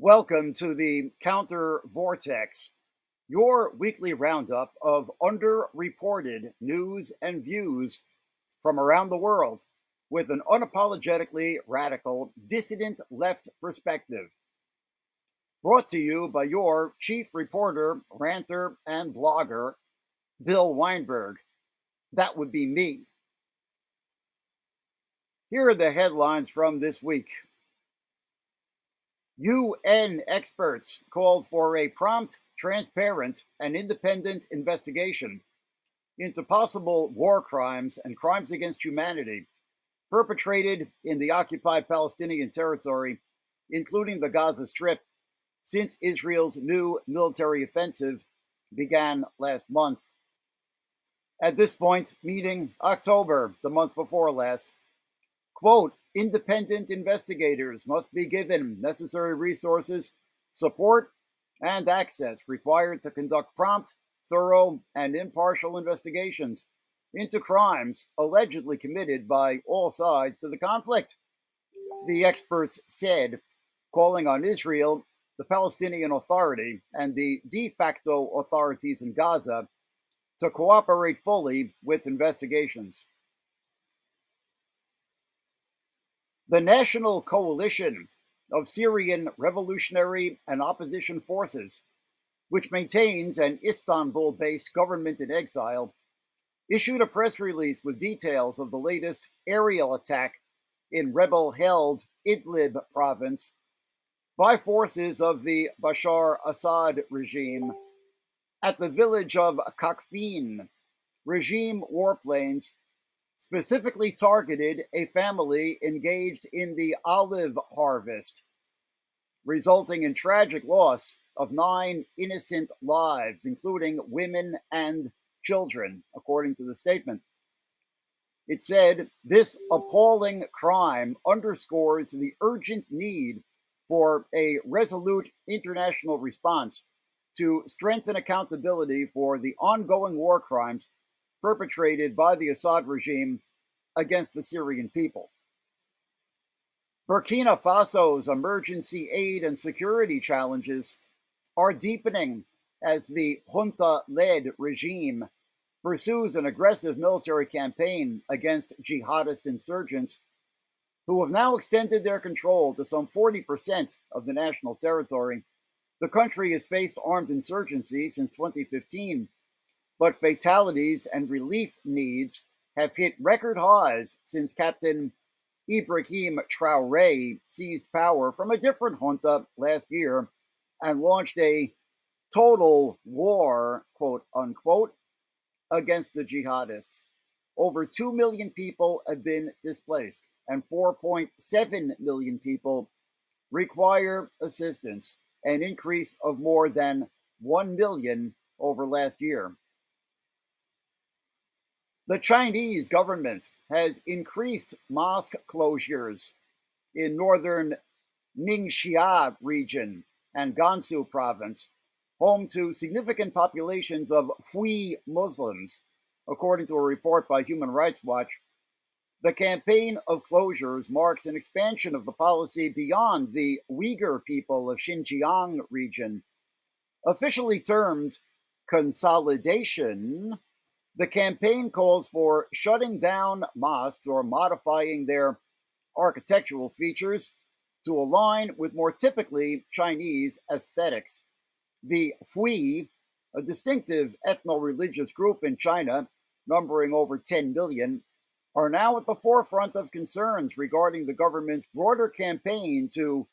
Welcome to the Counter Vortex, your weekly roundup of underreported news and views from around the world with an unapologetically radical, dissident left perspective. Brought to you by your chief reporter, ranter, and blogger, Bill Weinberg. That would be me. Here are the headlines from this week. UN experts called for a prompt, transparent, and independent investigation into possible war crimes and crimes against humanity perpetrated in the occupied Palestinian territory, including the Gaza Strip, since Israel's new military offensive began last month. At this point, meeting October, the month before last, quote, independent investigators must be given necessary resources, support, and access required to conduct prompt, thorough, and impartial investigations into crimes allegedly committed by all sides to the conflict. The experts said, calling on Israel, the Palestinian Authority, and the de facto authorities in Gaza to cooperate fully with investigations. The National Coalition of Syrian Revolutionary and Opposition Forces, which maintains an Istanbul based government in exile, issued a press release with details of the latest aerial attack in rebel held Idlib province by forces of the Bashar Assad regime at the village of Kafin. Regime warplanes specifically targeted a family engaged in the olive harvest, resulting in tragic loss of nine innocent lives, including women and children, according to the statement. It said this appalling crime underscores the urgent need for a resolute international response to strengthen accountability for the ongoing war crimes perpetrated by the Assad regime against the Syrian people. Burkina Faso's emergency aid and security challenges are deepening as the junta led regime pursues an aggressive military campaign against jihadist insurgents who have now extended their control to some 40% of the national territory. The country has faced armed insurgency since 2015 but fatalities and relief needs have hit record highs since Captain Ibrahim Traore seized power from a different junta last year and launched a total war, quote unquote, against the jihadists. Over 2 million people have been displaced, and 4.7 million people require assistance, an increase of more than 1 million over last year. The Chinese government has increased mosque closures in northern Ningxia region and Gansu province, home to significant populations of Hui Muslims, according to a report by Human Rights Watch. The campaign of closures marks an expansion of the policy beyond the Uyghur people of Xinjiang region. Officially termed consolidation, the campaign calls for shutting down mosques or modifying their architectural features to align with more typically Chinese aesthetics. The Hui, a distinctive ethno religious group in China, numbering over 10 million, are now at the forefront of concerns regarding the government's broader campaign to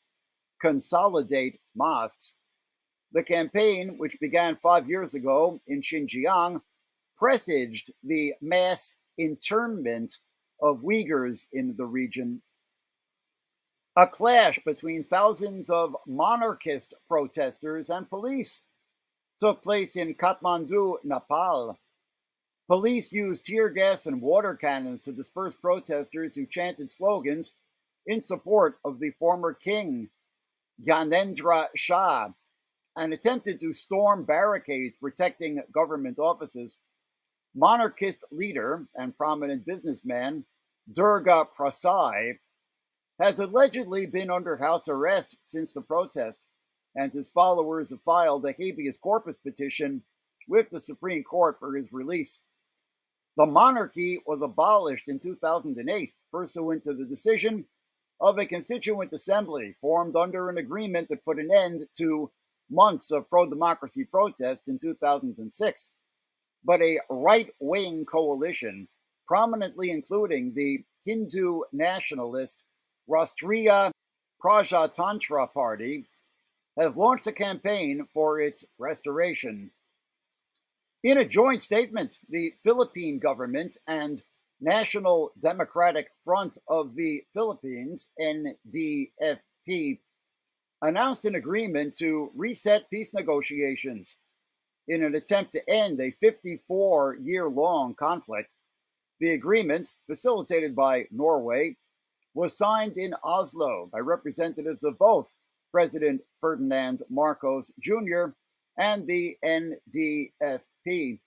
consolidate mosques. The campaign, which began five years ago in Xinjiang, presaged the mass internment of Uyghurs in the region. A clash between thousands of monarchist protesters and police took place in Kathmandu, Nepal. Police used tear gas and water cannons to disperse protesters who chanted slogans in support of the former king, Gyanendra Shah, and attempted to storm barricades protecting government offices monarchist leader and prominent businessman Durga Prasai has allegedly been under house arrest since the protest, and his followers have filed a habeas corpus petition with the Supreme Court for his release. The monarchy was abolished in 2008 pursuant to the decision of a constituent assembly formed under an agreement that put an end to months of pro democracy protest in 2006. But a right wing coalition, prominently including the Hindu nationalist Rashtriya Prajatantra Party, has launched a campaign for its restoration. In a joint statement, the Philippine government and National Democratic Front of the Philippines, NDFP, announced an agreement to reset peace negotiations in an attempt to end a 54 year long conflict. The agreement, facilitated by Norway, was signed in Oslo by representatives of both President Ferdinand Marcos Jr. and the NDFP.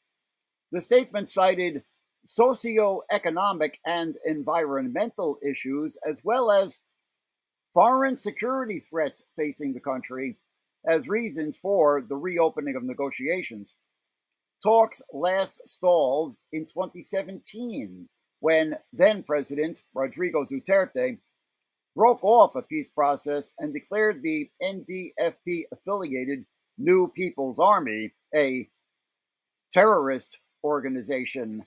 The statement cited socioeconomic and environmental issues, as well as foreign security threats facing the country, as reasons for the reopening of negotiations. Talks last stalled in 2017 when then President Rodrigo Duterte broke off a peace process and declared the NDFP affiliated New People's Army a terrorist organization.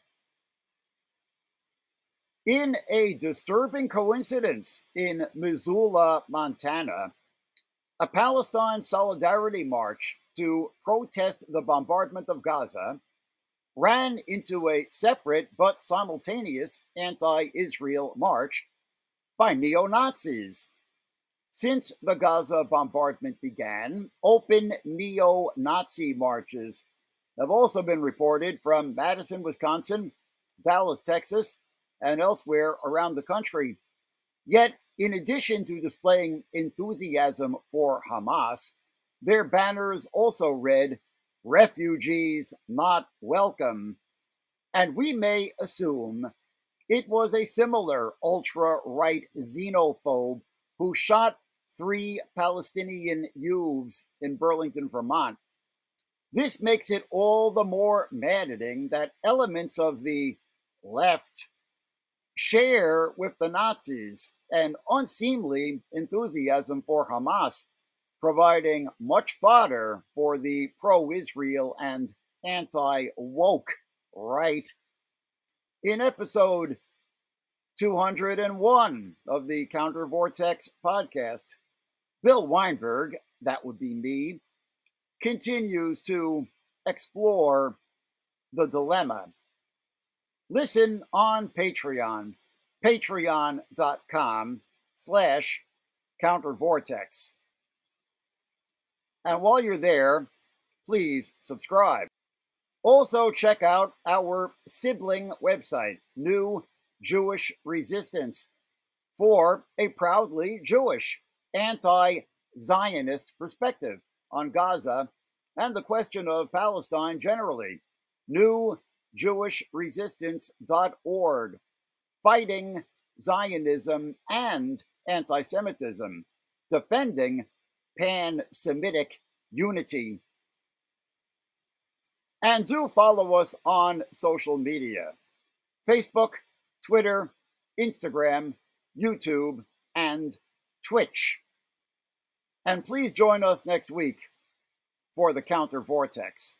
In a disturbing coincidence in Missoula, Montana, a Palestine solidarity march to protest the bombardment of Gaza ran into a separate but simultaneous anti Israel march by neo Nazis. Since the Gaza bombardment began, open neo Nazi marches have also been reported from Madison, Wisconsin, Dallas, Texas, and elsewhere around the country. Yet, in addition to displaying enthusiasm for Hamas, their banners also read, Refugees Not Welcome. And we may assume it was a similar ultra right xenophobe who shot three Palestinian youths in Burlington, Vermont. This makes it all the more maddening that elements of the left share with the Nazis an unseemly enthusiasm for Hamas, providing much fodder for the pro Israel and anti woke right in episode 201 of the Counter Vortex podcast, Bill Weinberg, that would be me, continues to explore the dilemma. Listen on Patreon, patreon.com slash countervortex. And while you're there, please subscribe. Also, check out our sibling website, New Jewish Resistance, for a proudly Jewish, anti Zionist perspective on Gaza and the question of Palestine generally. NewJewishResistance.org, fighting Zionism and anti Semitism, defending pan Semitic unity. And do follow us on social media Facebook, Twitter, Instagram, YouTube, and Twitch. And please join us next week for the Counter Vortex.